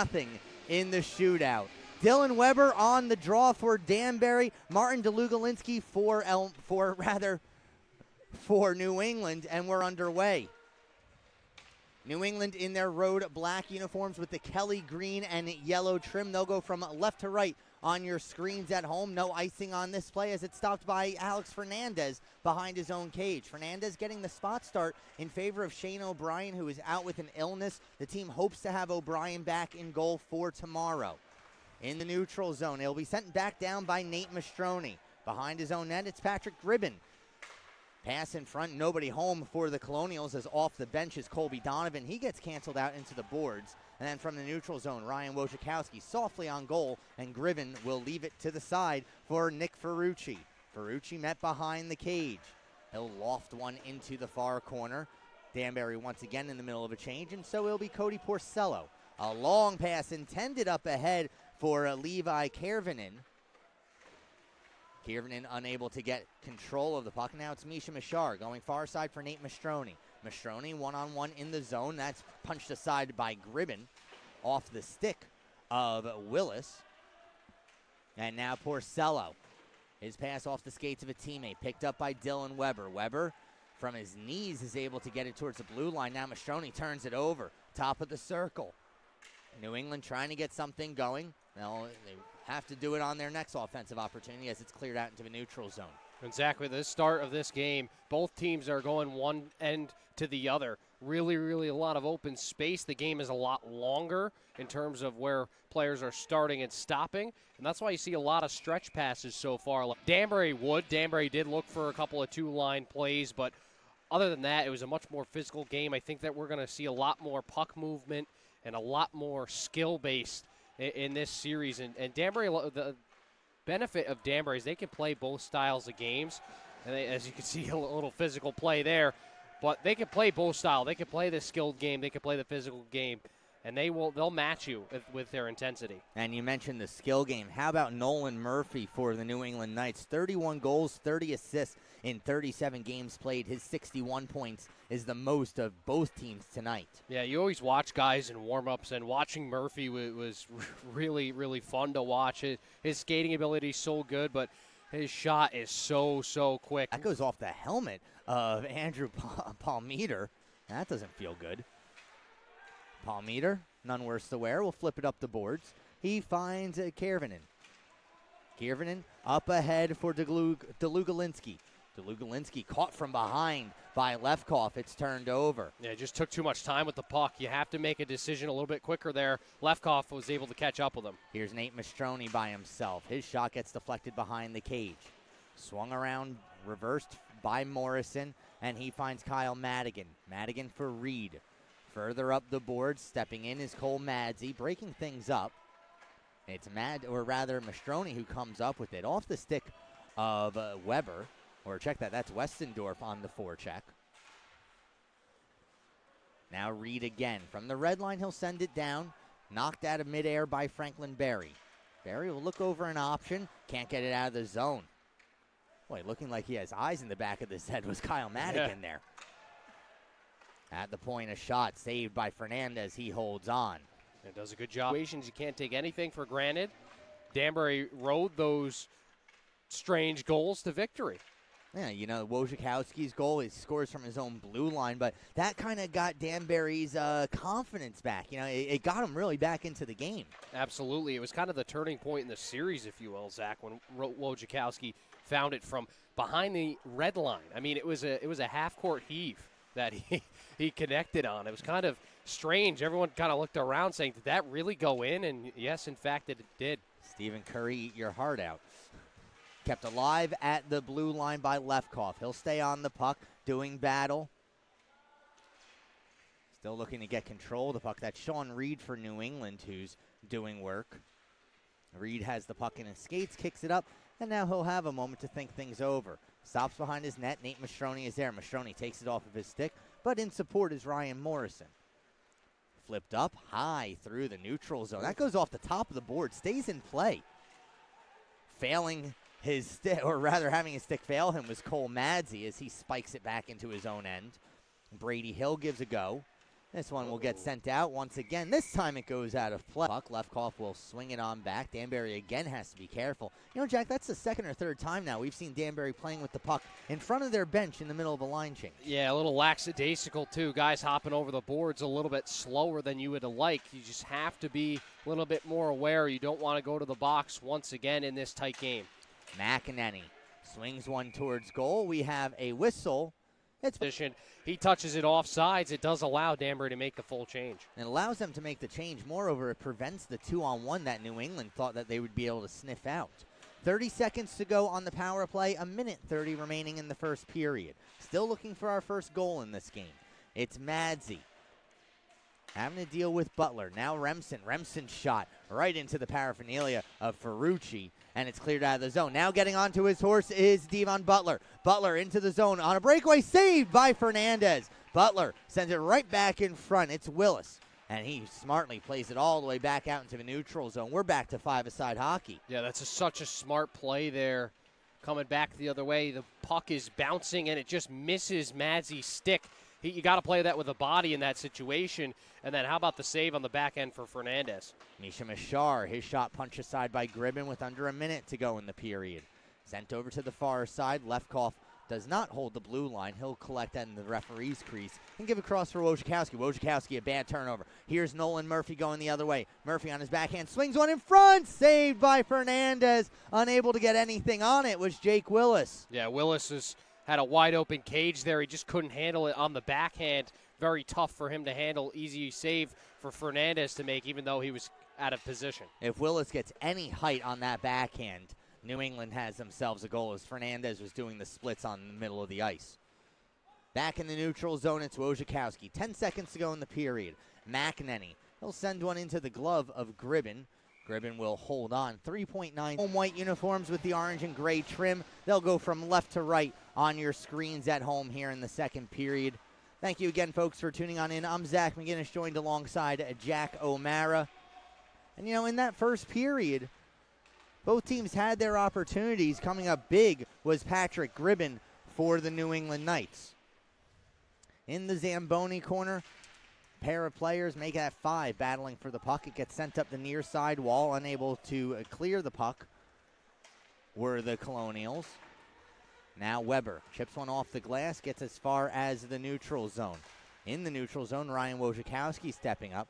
nothing in the shootout. Dylan Weber on the draw for Danbury. Martin DeLugolinsky for El, for rather for New England, and we're underway. New England in their road black uniforms with the Kelly green and yellow trim. They'll go from left to right on your screens at home. No icing on this play as it's stopped by Alex Fernandez behind his own cage. Fernandez getting the spot start in favor of Shane O'Brien, who is out with an illness. The team hopes to have O'Brien back in goal for tomorrow. In the neutral zone, he'll be sent back down by Nate Mastrony. Behind his own net, it's Patrick Gribben. Pass in front, nobody home for the Colonials as off the bench is Colby Donovan. He gets canceled out into the boards. And then from the neutral zone, Ryan Wojciechowski softly on goal, and Gribben will leave it to the side for Nick Ferrucci. Ferrucci met behind the cage. He'll loft one into the far corner. Danbury once again in the middle of a change, and so it'll be Cody Porcello. A long pass intended up ahead for uh, Levi Kervinen. Kiervinen unable to get control of the puck. Now it's Misha Mishar going far side for Nate Mastrony. Mastrony one on one in the zone. That's punched aside by Gribben off the stick of Willis. And now Porcello. His pass off the skates of a teammate, picked up by Dylan Weber. Weber from his knees is able to get it towards the blue line. Now Mastrony turns it over, top of the circle. New England trying to get something going. Well, they have to do it on their next offensive opportunity as it's cleared out into the neutral zone. Exactly. The start of this game, both teams are going one end to the other. Really, really a lot of open space. The game is a lot longer in terms of where players are starting and stopping. And that's why you see a lot of stretch passes so far. Danbury would. Danbury did look for a couple of two line plays, but other than that, it was a much more physical game. I think that we're going to see a lot more puck movement and a lot more skill based in, in, this series. And, and Danbury, the benefit of Danbury is they can play both styles of games. And they, as you can see, a little physical play there. But they can play both style. They can play the skilled game. They can play the physical game and they will they'll match you with, with, their intensity. And you mentioned the skill game. How about Nolan Murphy for the New England Knights? 31 goals, 30 assists in 37 games played. His 61 points is the most of both teams tonight. Yeah, you always watch guys in warm-ups, and watching Murphy w- was really really fun to watch. His, his skating ability is so good, but his shot is so so quick. That goes off the helmet of Andrew Palmeter. That doesn't feel good. Palmeter, none worse to wear, will flip it up the boards. He finds uh, Kiervinen. Kiervinen up ahead for Delugalinski. Delugalinski caught from behind by Lefkoff. It's turned over. Yeah, just took too much time with the puck. You have to make a decision a little bit quicker there. Lefkoff was able to catch up with him. Here's Nate Mastrony by himself. His shot gets deflected behind the cage. Swung around, reversed by Morrison, and he finds Kyle Madigan. Madigan for Reed. Further up the board, stepping in is Cole Madsey, breaking things up. It's Mad, or rather Mastrony, who comes up with it off the stick of uh, Weber. Or check that, that's Westendorf on the forecheck. Now Reed again. From the red line, he'll send it down. Knocked out of midair by Franklin Berry. Berry will look over an option. Can't get it out of the zone. Boy, looking like he has eyes in the back of his head was Kyle Madigan yeah. there. At the point, a shot saved by Fernandez. He holds on. And does a good job. Situations You can't take anything for granted. Danbury rode those strange goals to victory. Yeah, you know, Wojciechowski's goal, he scores from his own blue line, but that kind of got Danbury's uh, confidence back. You know, it, it, got him really back into the game. Absolutely. It was kind of the turning point in the series, if you will, Zach, when Wojciechowski found it from behind the red line. I mean, it was a it was a half court heave that he, he connected on. It was kind of strange. Everyone kind of looked around saying, Did that really go in? And yes, in fact, it did. Stephen Curry, eat your heart out. Kept alive at the blue line by Lefkoff. He'll stay on the puck, doing battle. Still looking to get control of the puck. That's Sean Reed for New England who's doing work. Reed has the puck in his skates, kicks it up, and now he'll have a moment to think things over. Stops behind his net. Nate Mastrony is there. Mastrony takes it off of his stick, but in support is Ryan Morrison. Flipped up high through the neutral zone. That goes off the top of the board, stays in play. Failing his stick, or rather having his stick fail him, was Cole Madsey as he spikes it back into his own end. Brady Hill gives a go. This one will get sent out once again. This time it goes out of play. Buck Lefkoff will swing it on back. Danbury again has to be careful. You know, Jack, that's the second or third time now we've seen Danbury playing with the puck in front of their bench in the middle of a line change. Yeah, a little lackadaisical too. Guys hopping over the boards a little bit slower than you would like. You just have to be a little bit more aware. You don't want to go to the box once again in this tight game. McEnany swings one towards goal. We have a whistle. It's position. He touches it off sides. It does allow Danbury to make the full change. It allows them to make the change. Moreover, it prevents the two on one that New England thought that they would be able to sniff out. 30 seconds to go on the power play, a minute 30 remaining in the first period. Still looking for our first goal in this game. It's Madsey having to deal with Butler. Now Remsen. Remsen shot right into the paraphernalia of Ferrucci, and it's cleared out of the zone. Now getting onto his horse is Devon Butler. Butler into the zone on a breakaway, saved by Fernandez. Butler sends it right back in front. It's Willis. And he smartly plays it all the way back out into the neutral zone. We're back to five-a-side hockey. Yeah, that's a, such a smart play there. Coming back the other way, the puck is bouncing and it just misses Madsey's stick. He, you got to play that with a body in that situation. And then how about the save on the back end for Fernandez? Misha Mashar, his shot punched aside by Gribben with under a minute to go in the period. Sent over to the far side. Lefkoff does not hold the blue line. He'll collect that in the referee's crease and give across for Wojciechowski. Wojciechowski, a bad turnover. Here's Nolan Murphy going the other way. Murphy on his backhand swings one in front, saved by Fernandez. Unable to get anything on it was Jake Willis. Yeah, Willis has had a wide open cage there. He just couldn't handle it on the backhand. Very tough for him to handle. Easy save for Fernandez to make, even though he was out of position. If Willis gets any height on that backhand, New England has themselves a goal as Fernandez was doing the splits on the middle of the ice. Back in the neutral zone, it's Wojciechowski. 10 seconds to go in the period. McEnany. He'll send one into the glove of Gribben. Gribben will hold on. 3.9 home white uniforms with the orange and gray trim. They'll go from left to right on your screens at home here in the second period. Thank you again, folks, for tuning on in. I'm Zach McGinnis, joined alongside Jack O'Mara. And, you know, in that first period, both teams had their opportunities. Coming up big was Patrick Gribben for the New England Knights. In the Zamboni corner, pair of players make that five battling for the puck. It gets sent up the near side wall, unable to uh, clear the puck were the Colonials. Now Weber chips one off the glass, gets as far as the neutral zone. In the neutral zone, Ryan Wojciechowski stepping up.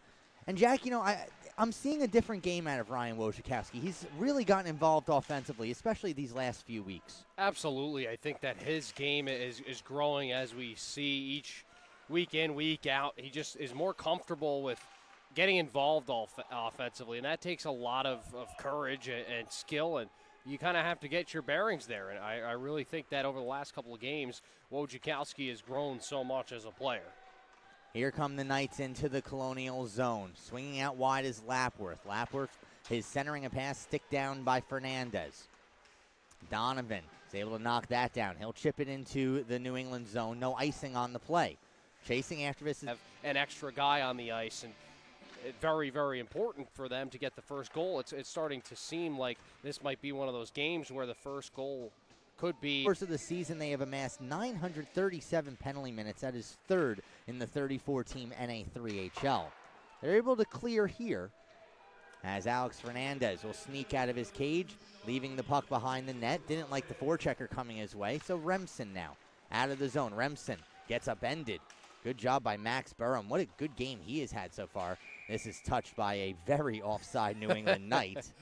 And Jack, you know, I I'm seeing a different game out of Ryan Wojciechowski. He's really gotten involved offensively, especially these last few weeks. Absolutely. I think that his game is, is growing as we see each week in, week out. He just is more comfortable with getting involved off- offensively, and that takes a lot of, of courage and, and skill, and you kind of have to get your bearings there. And I, I really think that over the last couple of games, Wojciechowski has grown so much as a player. Here come the Knights into the Colonial zone. Swinging out wide is Lapworth. Lapworth is centering a pass, stick down by Fernandez. Donovan is able to knock that down. He'll chip it into the New England zone. No icing on the play. Chasing after this is an extra guy on the ice, and very, very important for them to get the first goal. It's, it's starting to seem like this might be one of those games where the first goal could be course of the season, they have amassed 937 penalty minutes. That is third in the 34 team NA3HL. They're able to clear here as Alex Fernandez will sneak out of his cage, leaving the puck behind the net. Didn't like the forechecker coming his way, so Remsen now out of the zone. Remsen gets upended. Good job by Max Burham. What a good game he has had so far. This is touched by a very offside New England Knight.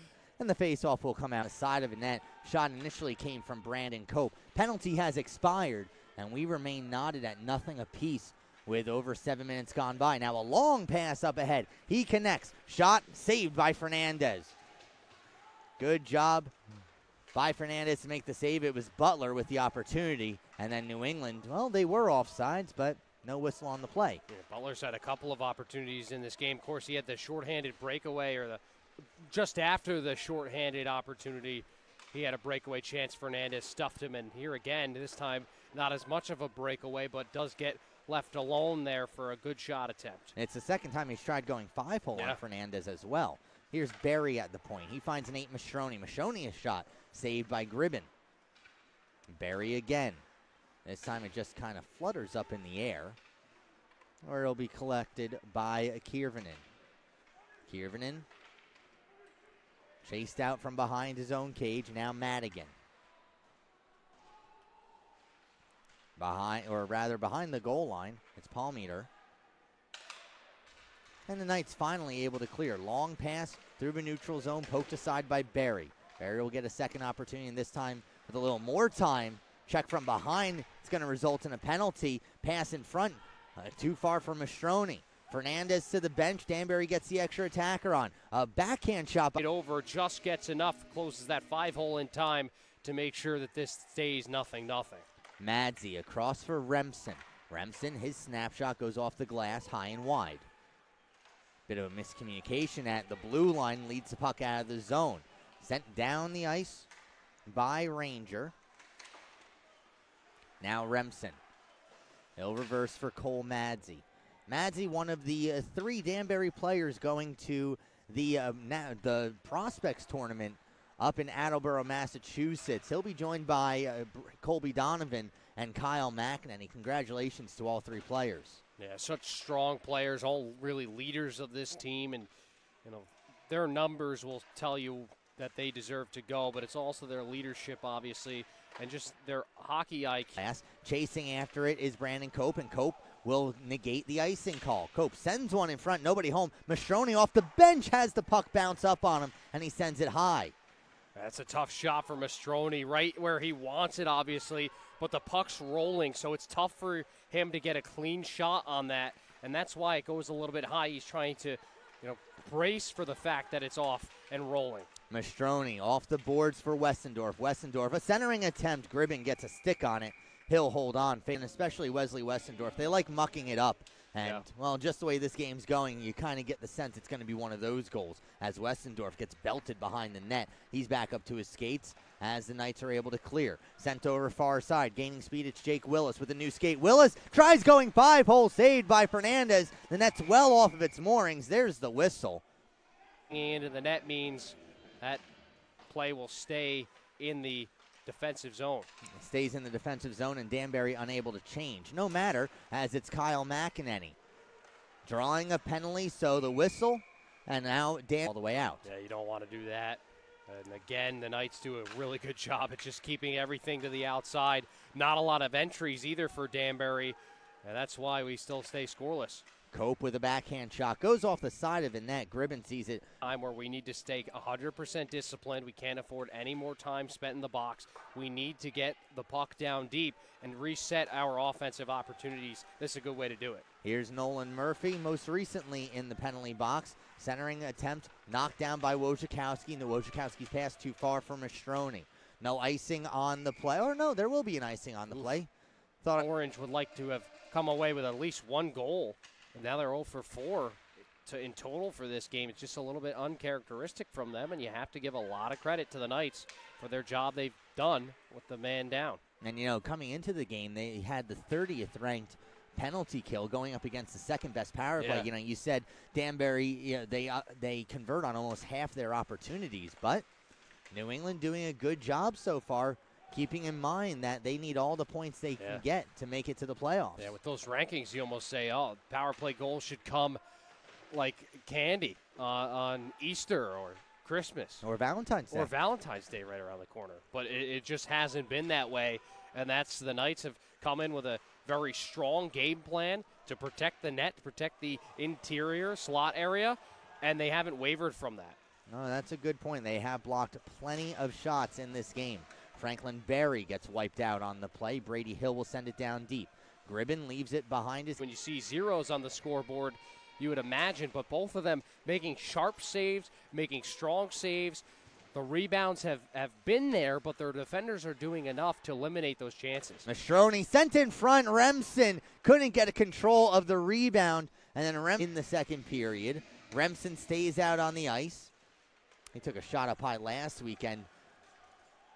And the faceoff will come out the side of the net. Shot initially came from Brandon Cope. Penalty has expired, and we remain knotted at nothing apiece with over seven minutes gone by. Now a long pass up ahead. He connects. Shot saved by Fernandez. Good job by Fernandez to make the save. It was Butler with the opportunity. And then New England, well, they were offsides, but no whistle on the play. Yeah, Butler's had a couple of opportunities in this game. Of course, he had the shorthanded breakaway, or the just after the shorthanded opportunity, he had a breakaway chance. Fernandez stuffed him, and here again, this time not as much of a breakaway, but does get left alone there for a good shot attempt. It's the second time he's tried going five hole Yeah. on Fernandez as well. Here's Barry at the point. He finds Nate Mastrony. Mastrony a shot saved by Gribben. Barry again. This time it just kind of flutters up in the air. or it'll be collected by Kiervanen. Kiervanen chased out from behind his own cage. Now Madigan. Behind, or rather behind the goal line, it's Palmeter. And the Knights finally able to clear. Long pass through the neutral zone, poked aside by Barry. Barry will get a second opportunity, and this time with a little more time. Check from behind. It's going to result in a penalty. Pass in front. Uh, too far for Mastrony. Fernandez to the bench. Danbury gets the extra attacker on. A backhand shot. It over just gets enough, closes that five hole in time to make sure that this stays nothing, nothing. Madsey across for Remsen. Remsen, his snapshot goes off the glass high and wide. Bit of a miscommunication at the blue line leads the puck out of the zone. Sent down the ice by Ranger. Now Remsen. He'll reverse for Cole Madsey. Madsey, one of the uh, three Danbury players going to the uh, na- the prospects tournament up in Attleboro, Massachusetts. He'll be joined by uh, Colby Donovan and Kyle McEnany. Congratulations to all three players. Yeah, such strong players, all really leaders of this team, and you know their numbers will tell you that they deserve to go, but it's also their leadership, obviously, and just their hockey IQ. Chasing after it is Brandon Cope, and Cope will negate the icing call. Cope sends one in front, nobody home. Mastrony off the bench has the puck bounce up on him, and he sends it high. That's a tough shot for Mastrony, right where he wants it, obviously, but the puck's rolling, so it's tough for him to get a clean shot on that, and that's why it goes a little bit high. He's trying to, you know, brace for the fact that it's off and rolling. Mastrony off the boards for Westendorf. Westendorf, a centering attempt. Gribben gets a stick on it. He'll hold on, and especially Wesley Westendorf. They like mucking it up. And, yeah. well, just the way this game's going, you kind of get the sense it's going to be one of those goals as Westendorf gets belted behind the net. He's back up to his skates as the Knights are able to clear. Sent over far side, gaining speed. It's Jake Willis with a new skate. Willis tries going five hole, saved by Fernandez. The net's well off of its moorings. There's the whistle. And the net means that play will stay in the defensive zone. It stays in the defensive zone, and Danbury unable to change. No matter, as it's Kyle McEnany drawing a penalty, so the whistle, and now Dan all the way out. Yeah, you don't want to do that. And again, the Knights do a really good job at just keeping everything to the outside. Not a lot of entries either for Danbury, and that's why we still stay scoreless. Cope with a backhand shot goes off the side of the net. Gribben sees it. Time where we need to stay 100% disciplined. We can't afford any more time spent in the box. We need to get the puck down deep and reset our offensive opportunities. This is a good way to do it. Here's Nolan Murphy, most recently in the penalty box. Centering attempt knocked down by Wojciechowski, and the Wojciechowski's pass too far for Mastrony. No icing on the play. Or no, there will be an icing on the play. Thought Orange would like to have come away with at least one goal now they're 0 for 4 to, in total for this game. It's just a little bit uncharacteristic from them, and you have to give a lot of credit to the Knights for their job they've done with the man down. And, you know, coming into the game, they had the 30th ranked penalty kill going up against the second best power play. Yeah. You know, you said Danbury, you know, they uh, they convert on almost half their opportunities, but New England doing a good job so far keeping in mind that they need all the points they yeah. can get to make it to the playoffs. Yeah, with those rankings, you almost say, oh, power play goals should come like candy uh, on Easter or Christmas. Or Valentine's Day. Or Valentine's Day right around the corner. But it, it just hasn't been that way. And that's the Knights have come in with a very strong game plan to protect the net, protect the interior slot area, and they haven't wavered from that. No, that's a good point. They have blocked plenty of shots in this game. Franklin Barry gets wiped out on the play. Brady Hill will send it down deep. Gribben leaves it behind his. When you see zeros on the scoreboard, you would imagine, but both of them making sharp saves, making strong saves. The rebounds have, have been there, but their defenders are doing enough to eliminate those chances. Mastrony sent in front. Remsen couldn't get a control of the rebound, and then Rem in the second period. Remsen stays out on the ice. He took a shot up high last weekend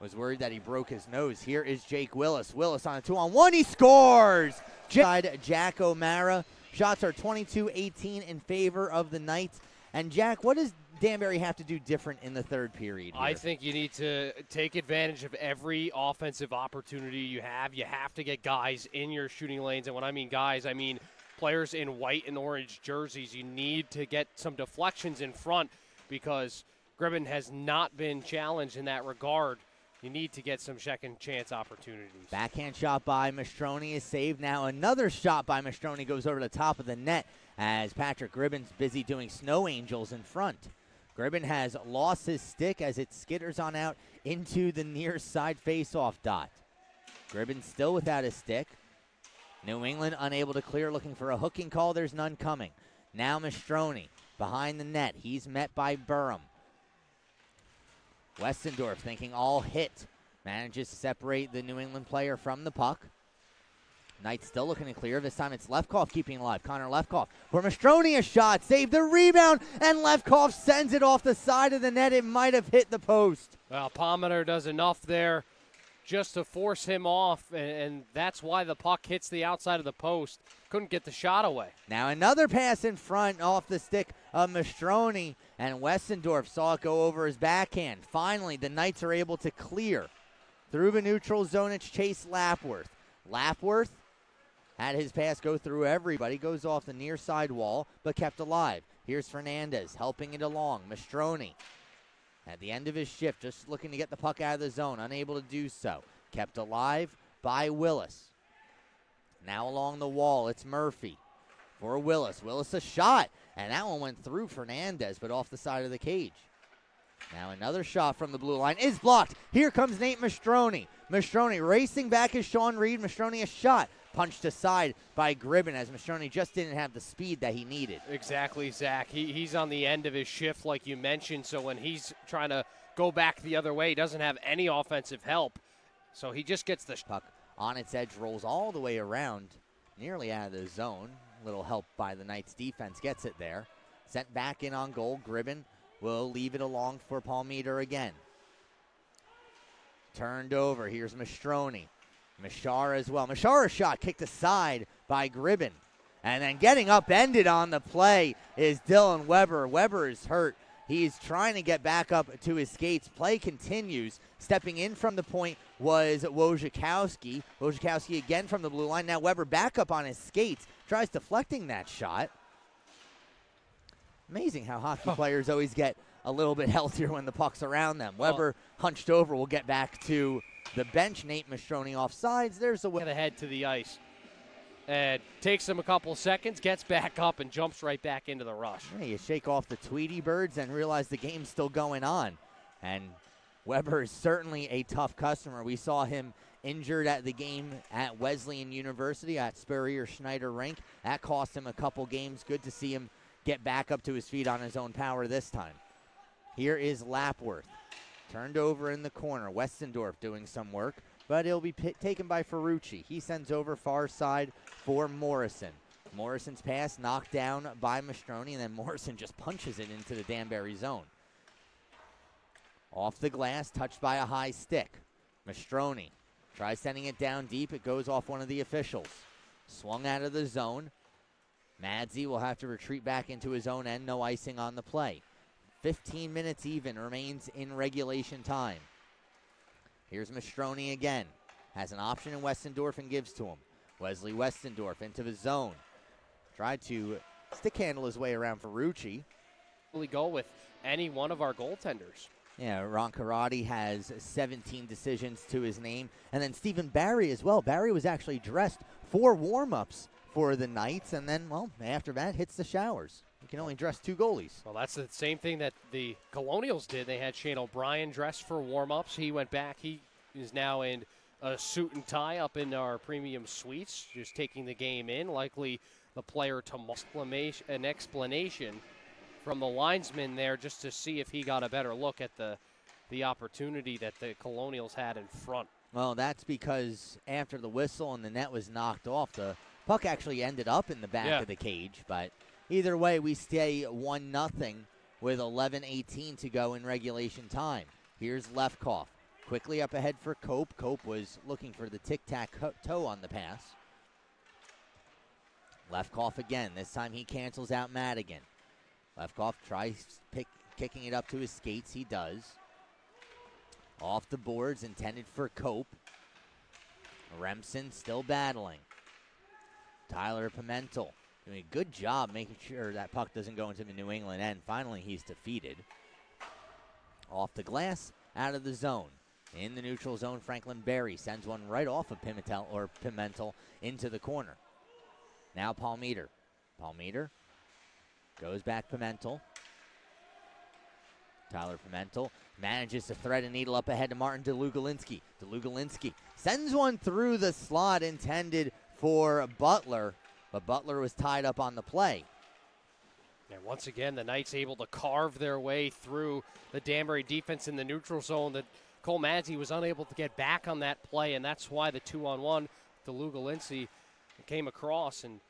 was worried that he broke his nose. Here is Jake Willis. Willis on a two on one. He scores. Jack O'Mara. Shots are 22 18 in favor of the Knights. And Jack, what does Danbury have to do different in the third period? Here? I think you need to take advantage of every offensive opportunity you have. You have to get guys in your shooting lanes. And when I mean guys, I mean players in white and orange jerseys, you need to get some deflections in front because Gribben has not been challenged in that regard. You need to get some second chance opportunities. Backhand shot by Mastrony is saved. Now another shot by Mastrony goes over the top of the net as Patrick Gribben's busy doing snow angels in front. Gribben has lost his stick as it skitters on out into the near side faceoff dot. Gribben still without his stick. New England unable to clear, looking for a hooking call. There's none coming. Now Mastrony behind the net. He's met by Burham. Westendorf thinking all hit. Manages to separate the New England player from the puck. Knight still looking to clear. This time it's Lefkoff keeping alive. Connor Lefkoff. For Mastrony shot. Save the rebound. And Lefkoff sends it off the side of the net. It might have hit the post. Well, Palmer does enough there just to force him off, and, and, that's why the puck hits the outside of the post. Couldn't get the shot away. Now another pass in front off the stick of Mastrony, and Westendorf saw it go over his backhand. Finally, the Knights are able to clear through the neutral zone. It's Chase Lapworth. Lapworth had his pass go through everybody, goes off the near side wall, but kept alive. Here's Fernandez helping it along. Mastrony at the end of his shift, just looking to get the puck out of the zone, unable to do so. Kept alive by Willis. Now along the wall, it's Murphy for Willis. Willis a shot, and that one went through Fernandez, but off the side of the cage. Now another shot from the blue line is blocked. Here comes Nate Mastrony. Mastrony racing back is Sean Reed. Mastrony a shot punched aside by Gribben as Mastrony just didn't have the speed that he needed. Exactly, Zach. He, he's on the end of his shift, like you mentioned. So when he's trying to go back the other way, he doesn't have any offensive help. So he just gets the puck on its edge, rolls all the way around, nearly out of the zone. Little help by the Knights defense gets it there. Sent back in on goal. Gribben will leave it along for Palmeter again. Turned over. Here's Mastrony. Mashara as well. Mashara's shot kicked aside by Gribben. And then getting upended on the play is Dylan Weber. Weber is hurt. He's trying to get back up to his skates. Play continues. Stepping in from the point was Wojciechowski. Wojciechowski again from the blue line. Now Weber back up on his skates. Tries deflecting that shot. Amazing how hockey players always get a little bit healthier when the puck's around them. Weber hunched over. We'll get back to the bench. Nate Mastrony off sides. There's the get ahead to the ice. And takes him a couple seconds, gets back up, and jumps right back into the rush. Yeah, you shake off the Tweety birds and realize the game's still going on. And Weber is certainly a tough customer. We saw him injured at the game at Wesleyan University at Spurrier Snyder Rink. That cost him a couple games. Good to see him get back up to his feet on his own power this time. Here is Lapworth. Turned over in the corner. Westendorf doing some work, but it'll be taken by Ferrucci. He sends over far side for Morrison. Morrison's pass knocked down by Mastrony, and then Morrison just punches it into the Danbury zone. Off the glass, touched by a high stick. Mastrony tries sending it down deep. It goes off one of the officials. Swung out of the zone. Madsey will have to retreat back into his own end. No icing on the play. 15 minutes even remains in regulation time. Here's Mastrony again. Has an option in Westendorf and gives to him. Wesley Westendorf into the zone. Tried to stick handle his way around Ferrucci. Really go with any one of our goaltenders. Yeah, Ron Karate has 17 decisions to his name. And then Stephen Barry as well. Barry was actually dressed for warm ups for the Knights, and then, well, after that, hits the showers. You can only dress two goalies. Well, that's the same thing that the Colonials did. They had Shane O'Brien dressed for warm-ups. He went back. He is now in a suit and tie up in our premium suites, just taking the game in. Likely the player to an explanation from the linesman there just to see if he got a better look at the the opportunity that the Colonials had in front. Well, that's because after the whistle and the net was knocked off, the puck actually ended up in the back yeah. of the cage, but Either way, we stay 1 nothing with 11:18 to go in regulation time. Here's Lefkoff. Quickly up ahead for Cope. Cope was looking for the tic-tac-toe on the pass. Lefkoff again. This time he cancels out Madigan. Lefkoff tries pick, kicking it up to his skates. He does. Off the boards, intended for Cope. Remsen still battling. Tyler Pimentel doing a good job making sure that puck doesn't go into the New England end. Finally, he's defeated. Off the glass, out of the zone. In the neutral zone, Franklin Berry sends one right off of Pimentel or Pimentel into the corner. Now Palmeter. Palmeter goes back to Pimentel. Tyler Pimentel manages to thread a needle up ahead to Martin DeLugalinski. DeLugalinski sends one through the slot intended for Butler, but Butler was tied up on the play. And once again, the Knights able to carve their way through the Danbury defense in the neutral zone that Cole Madsey was unable to get back on that play, and that's why the two on one, DeLugalinski came across, and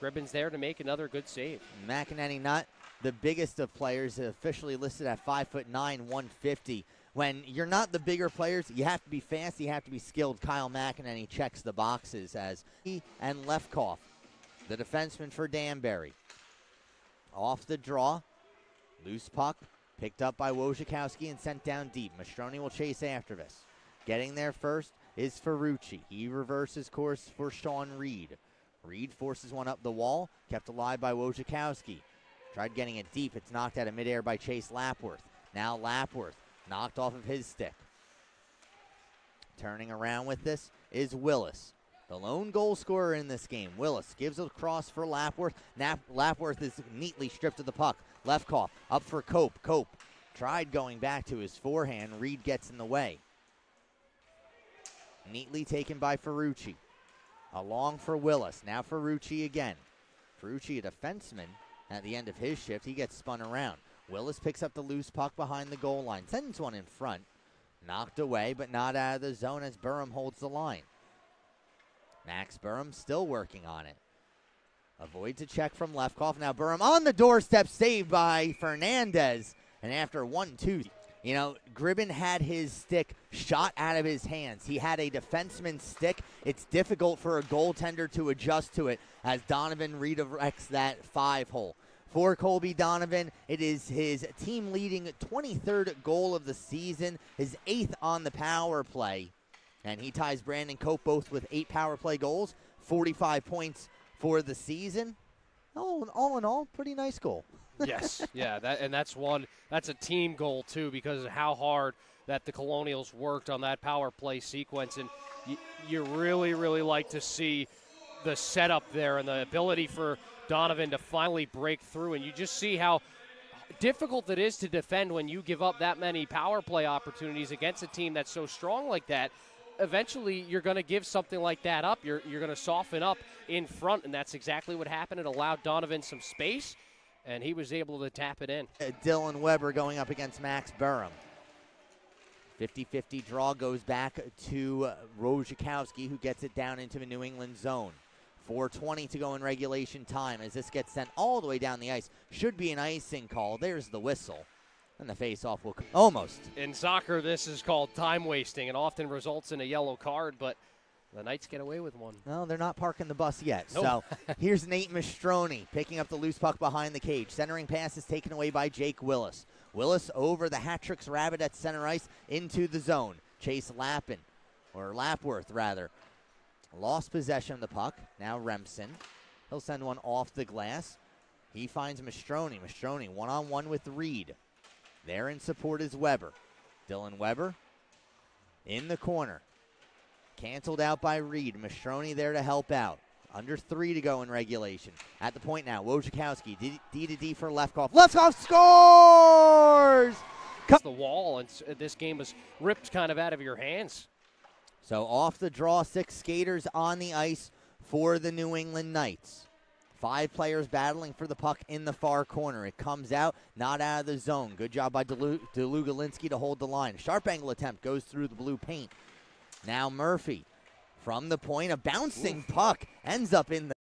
Gribbins there to make another good save. McEnany not the biggest of players, officially listed at five foot nine, 150. When you're not the bigger players, you have to be fast, you have to be skilled. Kyle McEnany checks the boxes as he and Lefkoff, the defenseman for Danbury. Off the draw, loose puck, picked up by Wojciechowski and sent down deep. Mastrony will chase after this. Getting there first is Ferrucci. He reverses course for Sean Reed. Reed forces one up the wall, kept alive by Wojciechowski. Tried getting it deep. It's knocked out of midair by Chase Lapworth. Now Lapworth knocked off of his stick. Turning around with this is Willis. The lone goal scorer in this game. Willis gives a cross for Lapworth. Nap- Lapworth is neatly stripped of the puck. Lefkoff up for Cope. Cope tried going back to his forehand. Reed gets in the way. Neatly taken by Ferrucci. Along for Willis. Now Ferrucci again. Ferrucci, a defenseman, at the end of his shift, he gets spun around. Willis picks up the loose puck behind the goal line, sends one in front. Knocked away, but not out of the zone as Burham holds the line. Max Burham still working on it. Avoids a check from Lefkoff. Now Burham on the doorstep, saved by Fernandez. And after one, two, you know, Gribben had his stick shot out of his hands. He had a defenseman's stick. It's difficult for a goaltender to adjust to it as Donovan redirects that five hole. For Colby Donovan, it is his team leading 23rd goal of the season, his eighth on the power play. And he ties Brandon Cope both with eight power play goals, 45 points for the season. All, all in all, pretty nice goal. yes, yeah, that and that's one. That's a team goal too because of how hard that the Colonials worked on that power play sequence, and you really, really like to see the setup there and the ability for Donovan to finally break through. And you just see how difficult it is to defend when you give up that many power play opportunities against a team that's so strong like that. Eventually, you're going to give something like that up. You're, you're going to soften up in front, and that's exactly what happened. It allowed Donovan some space, and he was able to tap it in. Uh, Dylan Weber going up against Max Burham. 50 50 draw goes back to uh, Wojciechowski, who gets it down into the New England zone. 4.20 to go in regulation time as this gets sent all the way down the ice. Should be an icing call. There's the whistle. And the face-off will come. almost. In soccer, this is called time wasting and often results in a yellow card, but the Knights get away with one. No, they're not parking the bus yet. Nope. So here's Nate Mastrony picking up the loose puck behind the cage. Centering pass is taken away by Jake Willis. Willis over the Hat-Tricks Rabbit at center ice into the zone. Chase Lappin, or Lapworth rather, Lost possession of the puck. Now Remsen. He'll send one off the glass. He finds Mastrony. Mastrony one on one with Reed. There in support is Weber. Dylan Weber in the corner. Canceled out by Reed. Mastrony there to help out. Under three to go in regulation. At the point now, Wojciechowski. D, D to D for Lefkoff. Lefkoff scores! the wall, and uh, this game was ripped kind of out of your hands. So off the draw, six skaters on the ice for the New England Knights. Five players battling for the puck in the far corner. It comes out, not out of the zone. Good job by Delu- Delugalinski to hold the line. Sharp angle attempt goes through the blue paint. Now Murphy from the point, a bouncing Oof. puck ends up in the